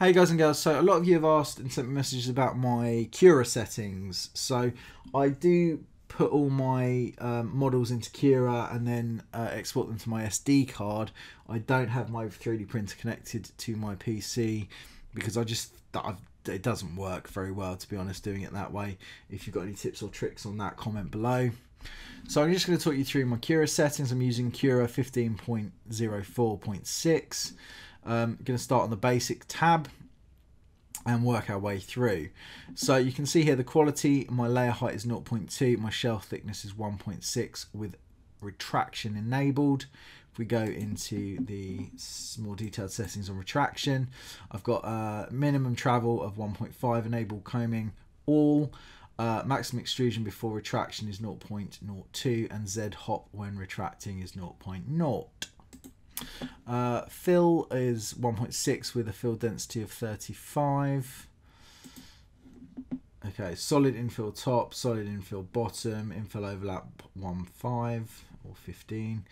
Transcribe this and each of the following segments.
Hey guys and girls, so a lot of you have asked and sent me messages about my Cura settings. So I do put all my um, models into Cura and then uh, export them to my SD card. I don't have my 3D printer connected to my PC because I just I've, it doesn't work very well to be honest doing it that way. If you've got any tips or tricks on that, comment below. So I'm just going to talk you through my Cura settings. I'm using Cura 15.04.6. Um, going to start on the basic tab and work our way through. So you can see here the quality, my layer height is 0.2, my shell thickness is 1.6 with retraction enabled. If we go into the more detailed settings on retraction, I've got a minimum travel of 1.5, enable combing all, uh, maximum extrusion before retraction is 0.02 and Z hop when retracting is 0.0. Uh, fill is 1.6 with a fill density of 35. Okay, solid infill top, solid infill bottom, infill overlap 1.5 or 15.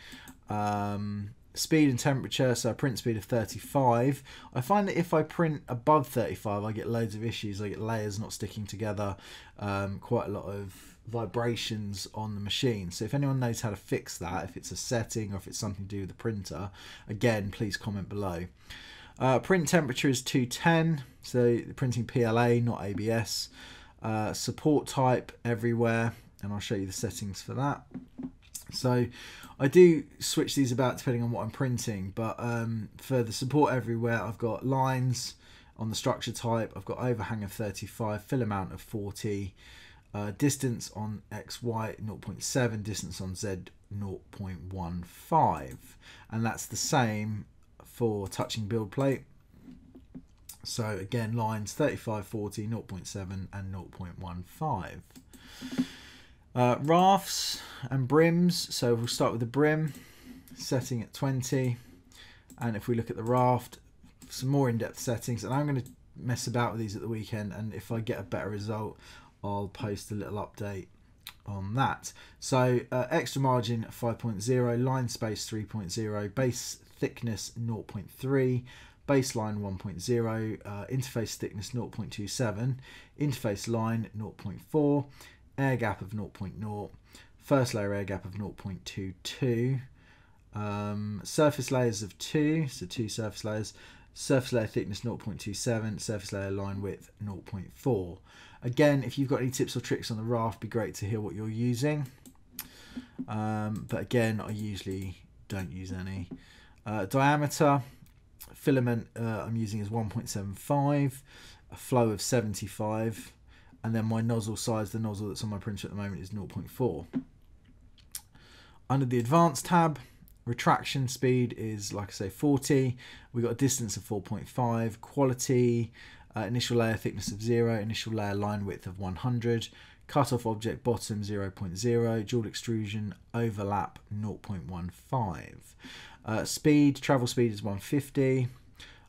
Um, speed and temperature, so print speed of 35. I find that if I print above 35, I get loads of issues. I get layers not sticking together, um, quite a lot of vibrations on the machine. So if anyone knows how to fix that, if it's a setting or if it's something to do with the printer, again, please comment below. Uh, print temperature is 210, so printing PLA, not ABS. Uh, support type everywhere, and I'll show you the settings for that. So I do switch these about depending on what I'm printing, but um, for the support everywhere, I've got lines on the structure type, I've got overhang of 35, fill amount of 40, uh, distance on XY 0.7, distance on Z 0.15. And that's the same for touching build plate. So again, lines 35, 40, 0.7 and 0.15. Uh, rafts and brims. So we'll start with the brim, setting at 20. And if we look at the raft, some more in-depth settings. And I'm going to mess about with these at the weekend. And if I get a better result, I'll post a little update on that. So uh, extra margin 5.0, line space 3.0, base thickness 0.3, baseline 1.0, uh, interface thickness 0.27, interface line 0.4, air gap of 0.0, first layer air gap of 0.22, um, surface layers of 2, so two surface layers, surface layer thickness 0.27, surface layer line width 0.4. Again, if you've got any tips or tricks on the raft, be great to hear what you're using. Um, but again, I usually don't use any. Uh, diameter, filament uh, I'm using is 1.75, a flow of 75, and then my nozzle size, the nozzle that's on my printer at the moment is 0.4. Under the advanced tab, retraction speed is like I say 40. We got a distance of 4.5, quality, uh, initial layer thickness of 0, initial layer line width of 100, cutoff object bottom 0.0, dual extrusion overlap 0.15. Uh, speed, travel speed is 150,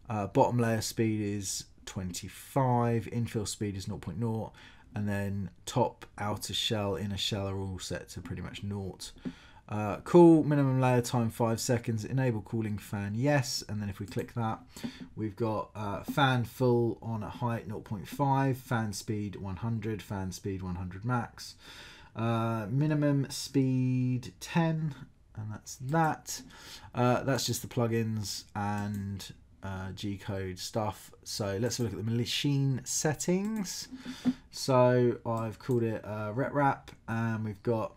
uh, bottom layer speed is 25, infill speed is 0.0, and then top, outer shell, inner shell are all set to pretty much naught. Uh, cool, minimum layer time 5 seconds, enable cooling fan, yes, and then if we click that, we've got uh, fan full on at height 0.5, fan speed 100, fan speed 100 max, uh, minimum speed 10, and that's that. Uh, that's just the plugins and uh, G-code stuff. So let's look at the machine settings. So I've called it uh, RepRap, and we've got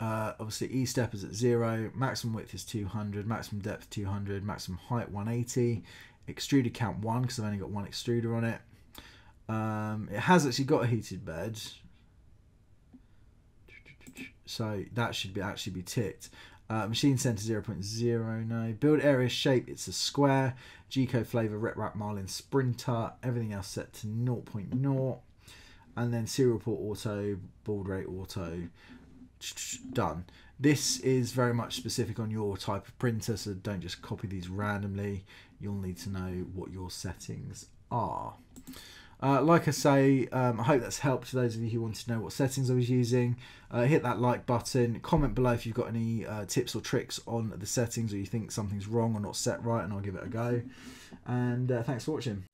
uh, obviously E step is at zero, maximum width is 200, maximum depth 200, maximum height 180, extruder count one because I've only got one extruder on it. Um, it has actually got a heated bed, so that should be actually be ticked. Uh, machine center 0.0, no. Build area shape, it's a square. G-code flavor, RepRap Marlin Sprinter. Everything else set to 0.0. And then serial port auto, baud rate auto, done. This is very much specific on your type of printer, so don't just copy these randomly. You'll need to know what your settings are. Uh, like I say, um, I hope that's helped to those of you who want to know what settings I was using. Uh, hit that like button, comment below if you've got any uh, tips or tricks on the settings or you think something's wrong or not set right and I'll give it a go. And uh, thanks for watching.